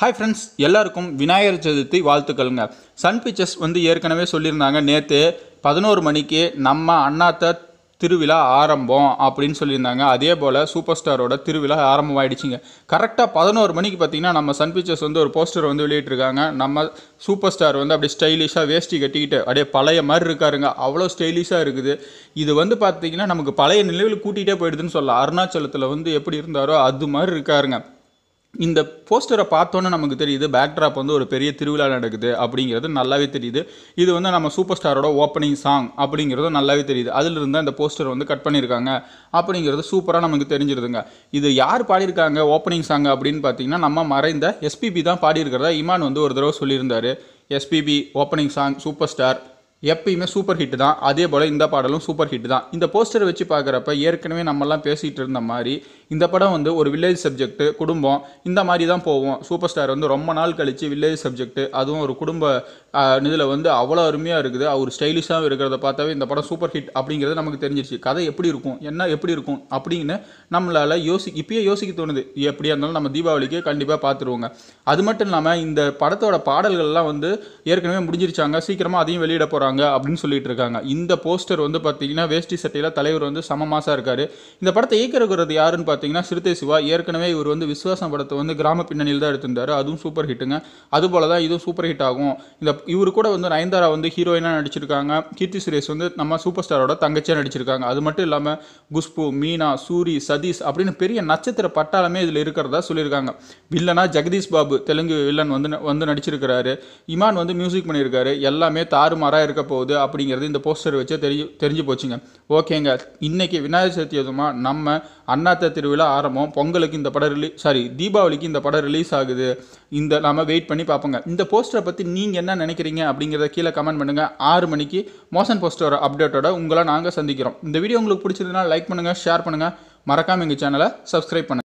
Hi friends எல்லாருக்கும் விநாயகர் சதுர்த்தி வாழ்த்துக்கள்ங்க. Sun Pictures வந்து ஏற்கனவே சொல்லியிருந்தாங்க. நேற்று பதினோரு மணிக்கு நம்ம அண்ணாத்த திருவிழா ஆரம்பம் அப்படின்னு சொல்லியிருந்தாங்க. அதே போல் சூப்பர் ஸ்டாரோட திருவிழா ஆரம்பமாயிடுச்சுங்க. கரெக்டாக பதினோரு மணிக்கு பார்த்தீங்கன்னா நம்ம சன் பிக்சர்ஸ் வந்து ஒரு போஸ்டர் வந்து வெளியிட்டிருக்காங்க. நம்ம சூப்பர் ஸ்டார் வந்து அப்படியே ஸ்டைலிஷாக வேஷ்டி கட்டிக்கிட்டு அப்படியே பழைய மாதிரி இருக்காருங்க. அவ்வளோ ஸ்டைலிஷாக இருக்குது. இது வந்து பார்த்தீங்கன்னா நமக்கு பழைய நிலையில் கூட்டிகிட்டே போயிடுதுன்னு சொல்லலாம். அருணாச்சலத்தில் வந்து எப்படி இருந்தாரோ அது மாதிரி இருக்காருங்க. இந்த போஸ்டரை பார்த்தோன்னே நமக்கு தெரியுது பேக்ட்ராப் வந்து ஒரு பெரிய திருவிழா நடக்குது அப்படிங்கிறது நல்லாவே தெரியுது. இது வந்து நம்ம சூப்பர் ஸ்டாரோட ஓப்பனிங் சாங் அப்படிங்கிறதும் நல்லாவே தெரியுது. அதிலிருந்து தான் இந்த போஸ்டர் வந்து கட் பண்ணியிருக்காங்க அப்படிங்கிறது சூப்பராக நமக்கு தெரிஞ்சிருதுங்க. இது யார் பாடியிருக்காங்க ஓப்பனிங் சாங் அப்படின்னு பார்த்தீங்கன்னா நம்ம மறைந்த எஸ்பிபி தான் பாடியிருக்கிறதா? இமான் வந்து ஒரு தடவை சொல்லியிருந்தார். SPB opening song super star எப்பயுமே சூப்பர் ஹிட் தான். அதே போல் இந்த பாடலும் சூப்பர் ஹிட் தான். இந்த போஸ்டரை வச்சு பார்க்குறப்ப ஏற்கனவே நம்மலாம் பேசிகிட்டு இருந்த மாதிரி இந்த படம் வந்து ஒரு வில்லேஜ் சப்ஜெக்ட் குடும்பம் இந்த மாதிரி தான் போவோம் சூப்பர் ஸ்டார் வந்து ரொம்ப நாள் கழித்து வில்லேஜ் சப்ஜெக்ட் அதுவும் ஒரு குடும்ப இதில் வந்து அவ்வளோ அருமையாக இருக்குது. அவர் ஸ்டைலிஷாகவும் இருக்கிறத பார்த்தாவே இந்த படம் சூப்பர் ஹிட் அப்படிங்கிறது நமக்கு தெரிஞ்சிருச்சு. கதை எப்படி இருக்கும்? என்ன எப்படி இருக்கும்? அப்படின்னு நம்மளால் யோசி இப்பயே யோசிக்க தோணுது. எப்படியா இருந்தாலும் நம்ம தீபாவளிக்கு கண்டிப்பாக பார்த்துருவோங்க அது மட்டும் இல்லாமல் இந்த படத்தோட பாடல்கள்லாம் வந்து ஏற்கனவே முடிஞ்சிருச்சாங்க. சீக்கிரமாக அதையும் வெளியிட போகிறாங்க அப்படின்னு சொல்லிட்டு இருக்காங்க. இந்த போஸ்டர் வந்து பார்த்தீங்கன்னா வேஷ்டி சட்டையில் தலைவர் வந்து சமமாசா இருக்கார். இந்த படத்தை இயக்கிறது யாருன்னு பார்த்தீங்கன்னா சிறுத்தை சிவா. ஏற்கனவே இவர் வந்து விஸ்வாசம் படத்தை வந்து கிராம பின்னணியில் தான் எடுத்திருந்தார். அதுவும் சூப்பர் ஹிட்டுங்க அது போல தான் இதுவும் சூப்பர் ஹிட் ஆகும். இந்த இவர் கூட வந்து நயன்தாரா வந்து ஹீரோயினாக நடிச்சிருக்காங்க. கீர்த்தி சுரேஷ் வந்து நம்ம சூப்பர் ஸ்டாரோட தங்கச்சியாக நடிச்சிருக்காங்க. அது மட்டும் இல்லாமல் குஷ்பு மீனா சூரி சதீஷ் அப்படின்னு பெரிய நட்சத்திர பட்டாளமே இதில் இருக்கிறதா சொல்லியிருக்காங்க. வில்லனா ஜெகதீஷ் பாபு தெலுங்கு வில்லன் வந்து வந்து நடிச்சிருக்கிறாரு. இமான் வந்து மியூசிக் பண்ணியிருக்காரு. எல்லாமே தாறுமாறாக இருக்க போகுது அப்படிங்கிறது இந்த போஸ்டர் வச்சு தெரிய தெரிஞ்சு போச்சுங்க. ஓகேங்க. இன்னைக்கு விநாயகர் சதுர்த்தி அதுமா நம்ம அண்ணாத்த திருவிழா ஆரம்பம். பொங்கலுக்கு இந்த படம் ரிலீஸ் சாரி தீபாவளிக்கு இந்த படம் ரிலீஸ் ஆகுது. இந்த நாம வெயிட் பண்ணி பார்ப்போங்க. இந்த போஸ்டரை பற்றி நீங்கள் என்ன நினைக்கிறீங்க அப்படிங்கிறத கீழே கமெண்ட் பண்ணுங்கள் ஆறு மணிக்கு மோசன் போஸ்டர் அப்டேட்டோட உங்களை நாங்கள் சந்திக்கிறோம். இந்த வீடியோ உங்களுக்கு பிடிச்சிருந்தனா லைக் பண்ணுங்கள் ஷேர் பண்ணுங்கள் மறக்காமல் எங்கள் சேனலை சப்ஸ்கிரைப் பண்ணுங்கள்